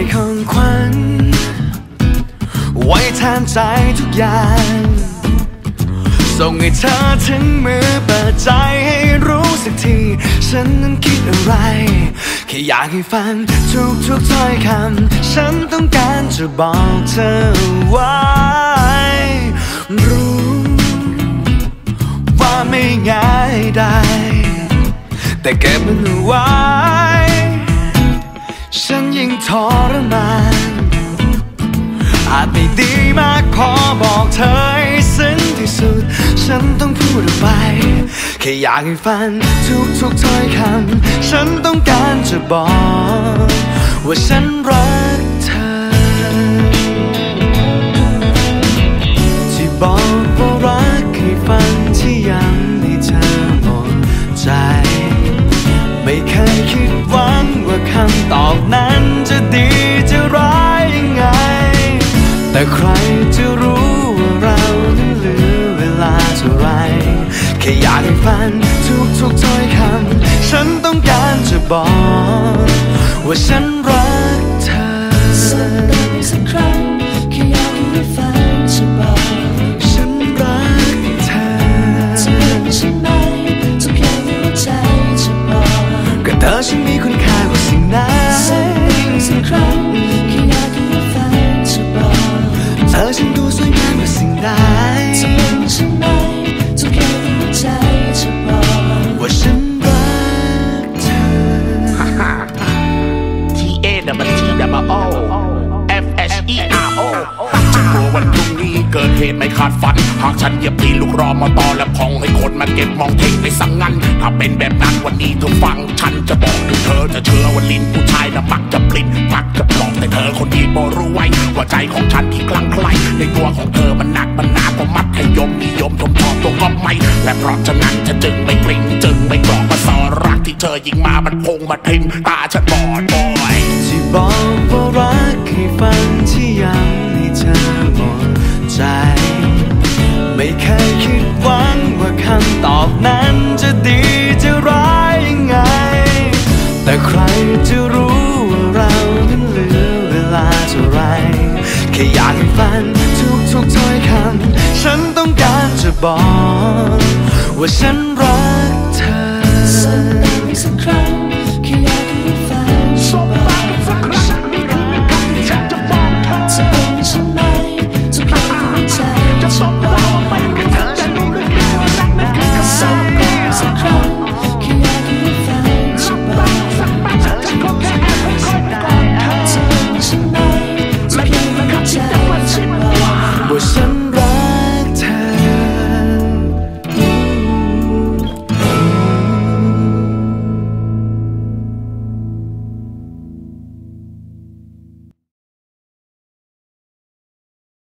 ในของขวัญ ไว้แทนใจทุกอย่าง ส่งให้เธอถึงมือเปิดใจให้รู้สักที ฉันนั้นคิดอะไร แค่อยากให้ฟังทุกทุกๆถ้อยคำ ฉันต้องการจะบอกเธอไว้ รู้ว่าไม่ง่ายได้ แต่เก็บมันไว้ ทรมานอาจไม่ดีมากพอบอกเธอให้ซึ้งที่สุด ฉันต้องพูดออกไป แค่อยากให้ฟังทุกทุกๆถ้อยคำ ฉันต้องการจะบอก ว่าฉันรัก จะดีจะร้ายยังไง แต่ใครจะรู้ว่าเรานั้นเหลือเวลาเท่าไรแค่อยากให้ฟันทุกทุกถ้อยคำ ฉันต้องการจะบอก ว่าฉันรัก เหตุไม่คาดฝัน หากฉันเหยียบตีลูกรอมาตอและพองให้คนมาเก็บมองเทไปสังงันถ้าเป็นแบบนั้นวันนี้เธอฟัง ฉันจะบอกถึงเธอจะเชื่อว่าลิ้นผู้ชายน่ะมักจะปลิ้นมักจะปลอกแต่เธอคนนี้บ่รู้ไว้ว่าใจของฉันที่คลั่งไคล้ในตัวของเธอมันหนักมันหนากว่ามัธยมนิยมทมทอตัวก็ไม่และเพราะฉะนั้นฉันจึงไม่กลิ้งจึงไม่กรอกมาสอรักที่เธอยิงมามันพงมาทิมตาฉันบอดบอยที่บอกว่ารักให้ฟังที่ยังให้เธอหมด ใจ ไม่เคยคิดหวังว่าคำตอบนั้นจะดีจะร้ายยังไง แต่ใครจะรู้ว่าเรานั้นเหลือเวลาเท่าไรแค่อยากให้ฟังทุกทุกๆถ้อยคำฉันต้องการจะบอก ว่าฉันรักเธอสักครั้ง